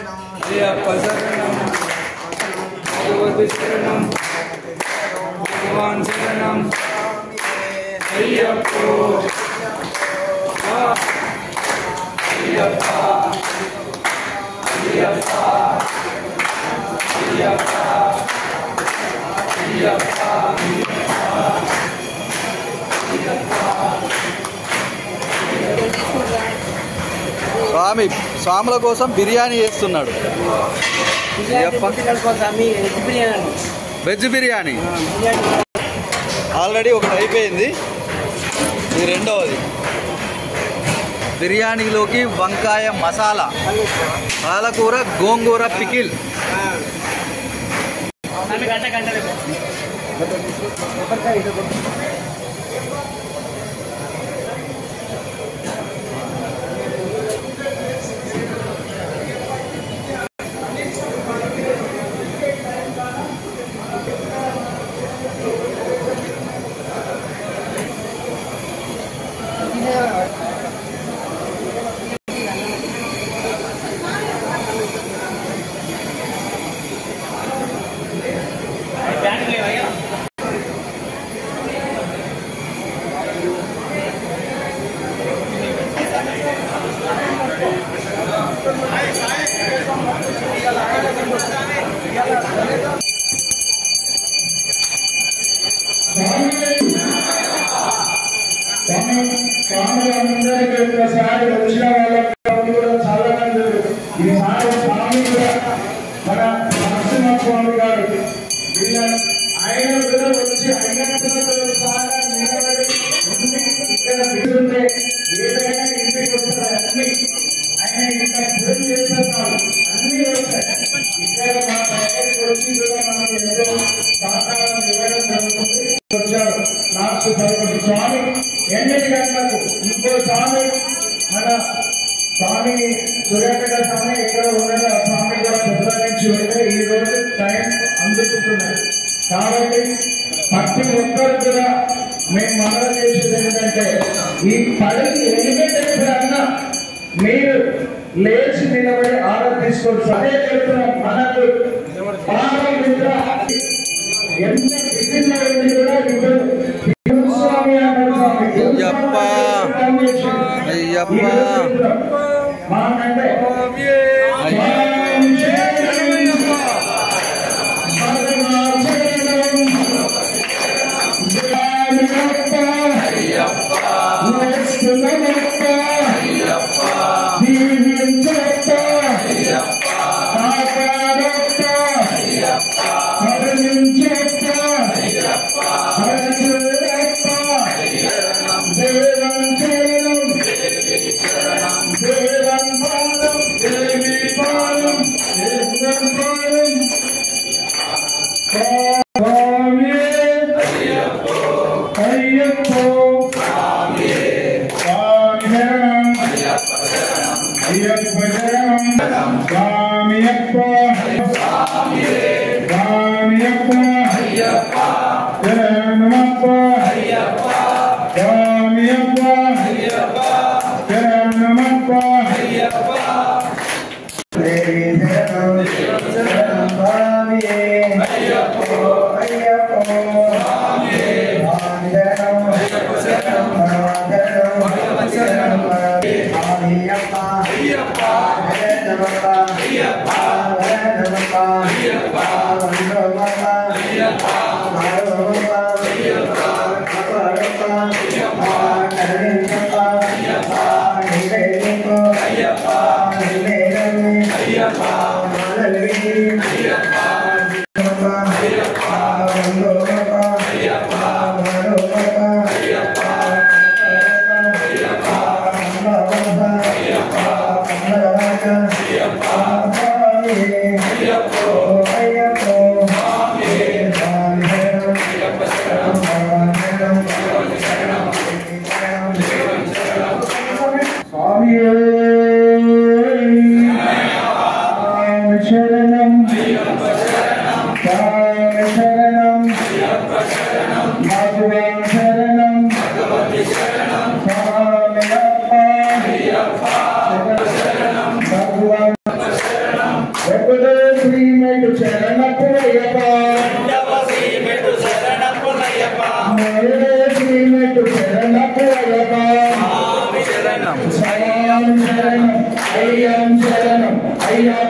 నది శరణయ్యప్ప అయ్యప్ప శరణం భగవతి శరణం భగవాన్ శరణం అయ్యప్ప అయ్యప్ప అయ్యప్ప అయ్యప్ప అయ్యప్ప స్వామి స్వాముల కోసం బిర్యానీ చేస్తున్నాడు. వెజ్ బిర్యానీ ఆల్రెడీ ఒకటి అయిపోయింది. ఇది రెండవది. బిర్యానీలోకి వంకాయ మసాలా పాలకూర గోంగూర పికిల్. స్వామి వచ్చి కాబట్టి ప్రతి ఒక్కరు కూడా మేము మనవి చేసేది ఏంటంటే ఈ పనికి ఎన్నికన్నా మీరు లేచి నిలబడి ఆర్డర్ తీసుకోవచ్చు. అదే చెప్తున్నాం మనకు ఎంత కూడా ఇప్పుడు స్వామి అంటారు స్వామి అయ్యప్పో. Amen. Amen. am gentlemen, I am gentlemen, I am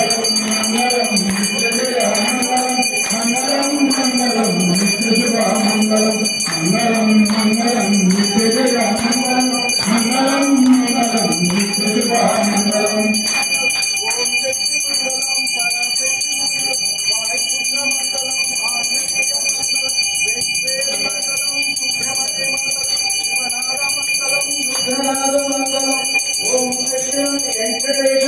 Amém.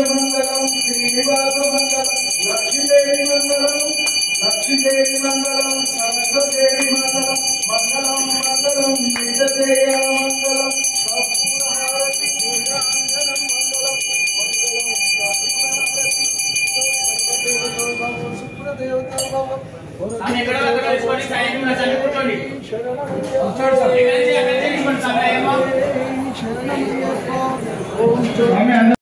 मंगलम श्रीनिवास मंगलम लक्ष्मी देवी मंगलम लक्ष्मी देवी मंगलम सरस्वती देवी मंगलम मंगलम मंगलम नीलदेया मंगलम আমি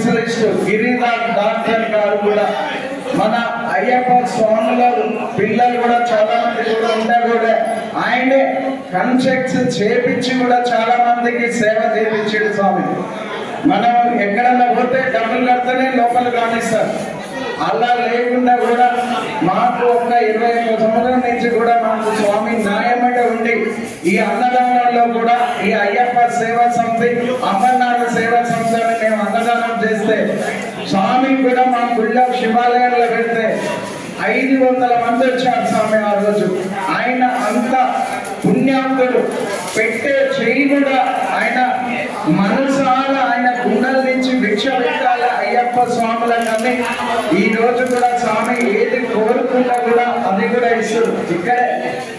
స్పెషలిస్ట్ గిరినాథ్ డాక్టర్ గారు కూడా. మన అయ్యప్ప స్వాముల పిల్లలు కూడా చాలా మంది కూడా ఉంటారు కూడా. ఆయనే కన్స్ట్రక్ట్స్ చేపించి కూడా చాలా మందికి సేవ చేయించాడు స్వామి. మనం ఎక్కడన్నా పోతే డబ్బులు కడితేనే లోపల కానిస్తారు. అలా లేకుండా కూడా మాకు ఒక ఇరవై ఐదు సంవత్సరం నుంచి కూడా మాకు స్వామి న్యాయమట ఉండి ఈ అన్నదానంలో కూడా ఈ అయ్యప్ప సేవా సమితి అమర్నాథ చేస్తే స్వామి కూడా మా గుళ్ళ శివాలయాల్లో పెడితే ఐదు వందల మంది వచ్చారు స్వామి ఆ రోజు. ఆయన అంత పుణ్యాత్తుడు పెట్టే చెయ్యి కూడా ఆయన మనసాల ఆయన గుండెల నుంచి భిక్ష పెట్టాల అయ్యప్ప స్వాములకని. ఈ రోజు కూడా స్వామి ఏది కోరుకున్నా కూడా అది కూడా ఇస్తారు. ఇక్కడే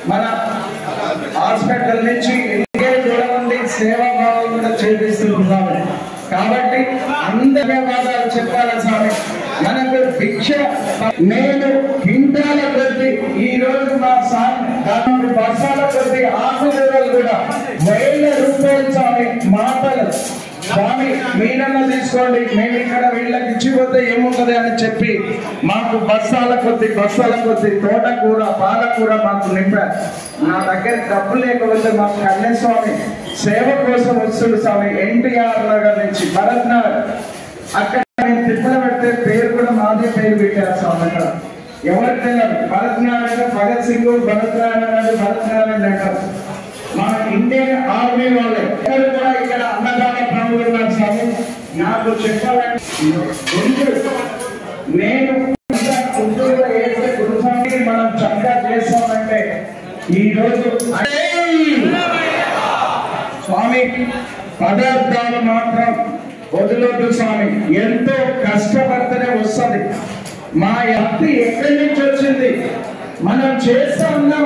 మన హాస్పిటల్ నుంచి ఇంకే దూరం ఉంది సేవాభావం కూడా చేపిస్తున్నాము కాబట్టి అందరి వాదాలు చెప్పాలి స్వామి. మనకు భిక్ష నేను కింటాల కొద్ది ఈ రోజు మా సామి వర్షాల కొద్ది ఆకుకూరలు కూడా వేల రూపాయలు స్వామి మాటలు. స్వామి మీరన్నా తీసుకోండి. మేము ఇక్కడ వీళ్ళకి ఇచ్చిపోతే ఏముంటది అని చెప్పి మాకు బస్సాల కొద్ది బస్సాల కొద్ది తోటకూర పాలకూర మాకు నింపారు నా దగ్గర డబ్బు లేకపోతే మాకు కన్యస్వామి సేవ కోసం వస్తుంది స్వామి ఎన్టీఆర్ నగర్ నుంచి భరత్ నగర్ అక్కడ నేను తిప్పలు పెడితే పేరు కూడా మాదే పేరు పెట్టారు స్వామి అక్కడ ఎవరు తెలియదు? భరత్ నారాయణ భగత్ సింగ్ భరత్ నారాయణ భరత్ నారాయణ అంటారు. మా ఇండియన్ ఆర్మీ వాళ్ళే. ఇక్కడ స్వామి నాకు చెప్పాలంటే నేను ఇంత మనం చక్కగా చేస్తామంటే ఈ రోజు స్వామి పదార్థాలు మాత్రం వదిలొద్దు స్వామి. ఎంతో కష్టపడితేనే వస్తుంది. మా అత్తి ఎక్కడి నుంచి వచ్చింది? మనం చేస్తా ఉన్నాం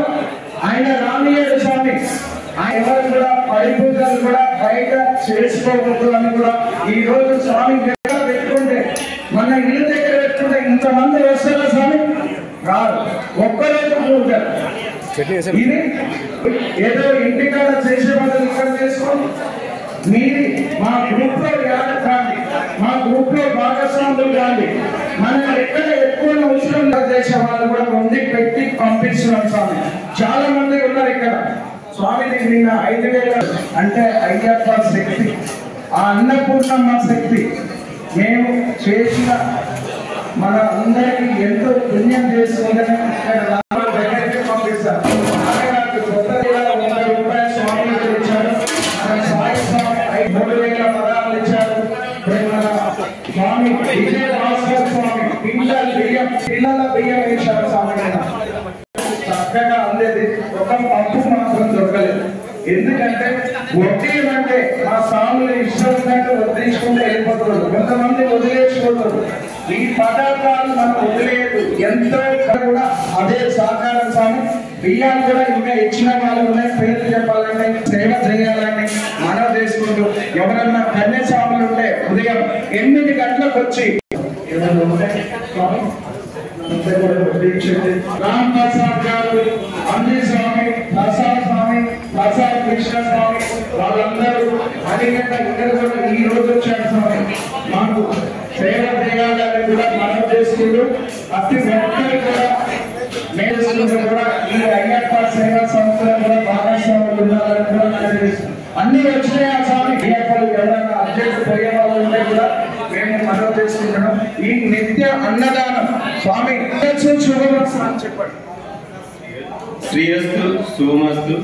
ఆయన రానియాడు స్వామి. ఎవరు కూడా పై పూజలు కూడా బయట చేసుకోకూడదు అని కూడా ఈ రోజు స్వామి దగ్గర పెట్టుకుంటే మన ఇల్లు దగ్గర పెట్టుకుంటే ఇంతమంది వస్తారా స్వామి? రాదు ఒక్కరోజు పూజ ఇది ఏదో ఇంటికాడ చేసే బదులు ఇక్కడ చేసుకోండి మీది మా గ్రూప్లో కాండి మా గ్రూప్లో భాగస్వాములు కాండి మనం ఎక్కడ ఎక్కువ అవసరం చేసే వాళ్ళు కూడా ముందుకు పెట్టి పంపిస్తున్నాం స్వామి. చాలా మంది ఉన్నారు ఇక్కడ. స్వామి దగ్గర ఐదు వేల అంటే అయ్యప్ప శక్తి ఆ అన్నపూర్ణమ్మ శక్తి. మేము చేసిన మన అందరికీ ఎంతో పుణ్యం చేసుకుందని ఇక్కడ రాముల దగ్గరికి పంపిస్తారు అలాగే నాకు కొత్తగా వంద రూపాయల స్వామి ఇచ్చారు మన సాయి స్వామి ఐదు మూడు వేల పదాలు ఇచ్చారు ఇప్పుడు మన స్వామి విజయ భాస్కర్ స్వామి పిల్లల బియ్యం పిల్లల బియ్యం ఇచ్చారు స్వామి మీద చక్కగా అందేది ఒక పప్పు మాత్రం దొరకలేదు ఎందుకంటే వడ్డీ అంటే మా స్వాములు ఇష్టం ఉన్నట్టు వదిలేసుకుంటే వెళ్ళిపోతున్నారు కొంతమంది వదిలేసుకుంటారు ఈ పదార్థాలు మనం వదిలేదు ఎంతో కూడా అదే సహకారం స్వామి బియ్యాలు కూడా ఇంకా ఇచ్చిన వాళ్ళు ఉన్నాయి. పేర్లు చెప్పాలంటే సేవ చేయాలని మనం చేసుకుంటూ ఎవరన్నా కన్య స్వాములు ఉంటే ఉదయం ఎనిమిది గంటలకు వచ్చి. స్వామి రామ్ కూడా మనం చేసుకుంటూ ప్రతి ఒక్కరు కూడా మేము చేసుకుంటూ కూడా ఈ అయ్యప్ప సేవా సంస్థలో కూడా భాగస్వాములు ఉండాలని కూడా అన్ని వచ్చినాయి స్వామి. అయ్యప్పలు ఎవరైనా అర్జెంట్ పోయే వాళ్ళు ఉంటే కూడా మేము మనం చేసుకుంటున్నాం. ఈ నిత్య అన్నదానం. స్వామి శుభమస్తు అని చెప్పండి. శ్రీరస్తు శుభమస్తు.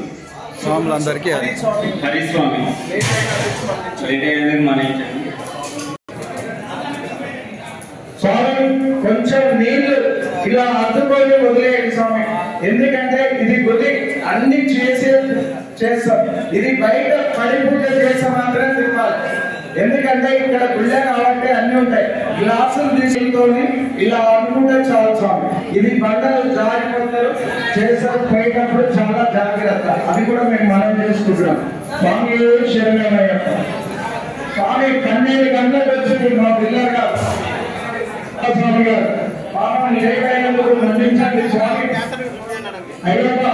స్వాములందరికీ హరిస్వామి మన స్వామి కొంచెం నీళ్ళు ఇలా అద్దుకొని వదిలేయండి స్వామి. ఎందుకంటే ఇది గుడి అన్ని చేసే చేస్తాం. ఇది బయట పడి పూజ చేస్తే మాత్రమే తిప్పాలి. ఎందుకంటే ఇక్కడ గుళ్ళ కావాలంటే అన్ని ఉంటాయి. గ్లాసులు తీసుకొని ఇలా అనుకుంటే చాలు స్వామి. ఇది బండలు జారిపోతారు చేస్తారు పోయేటప్పుడు చాలా జాగ్రత్త. అది కూడా మేము మనం చేసుకుంటున్నాం. స్వామి శరణమయ్యప్ప స్వామి పన్నెండు గంటలకు వచ్చింది మా పిల్లగా స్వామి గారు పాపం లేకపోయినందుకు మన్నించండి స్వామి. అయ్యప్ప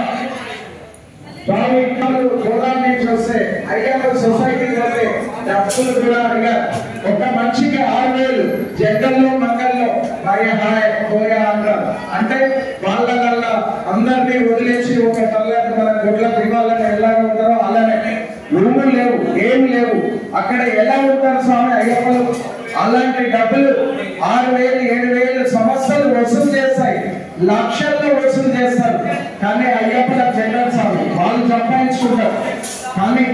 స్వామి వాళ్ళు గోదాం నుంచి వస్తే అయ్యప్ప సొసైటీ వస్తే డబ్బులు కూడా అడిగారు ఒక మనిషికి ఆరు వేలు జగ్గల్లో మంగల్లో హాయ్ హాయ్ పోయా అంటారు. అంటే వాళ్ళ వల్ల అందరినీ వదిలేసి ఒక తల్లని మన గుడ్ల ఇవ్వాలని ఎలా ఉంటారో అలానే. రూములు లేవు ఏం లేవు. అక్కడ ఎలా ఉంటారు స్వామి అయ్యప్పలు? అలాంటి డబ్బులు ఆరు వేలు ఏడు వేలు సంవత్సరాలు వసూలు చేస్తాయి. లక్షల్లో వసూలు చేస్తారు. కానీ అయ్యప్పల జనరల్ స్వామి వాళ్ళు సంపాదించుకుంటారు. కానీ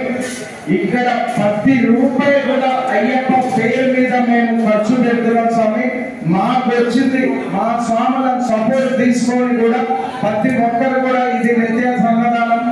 ఇక్కడ ప్రతి రూపాయి కూడా అయ్యప్ప పేరు మీద మేము ఖర్చు పెడుతున్నాం స్వామి. మాకు వచ్చింది మా స్వాములను సపోర్ట్ తీసుకొని కూడా ప్రతి ఒక్కరు కూడా ఇది నిత్య సమాధానం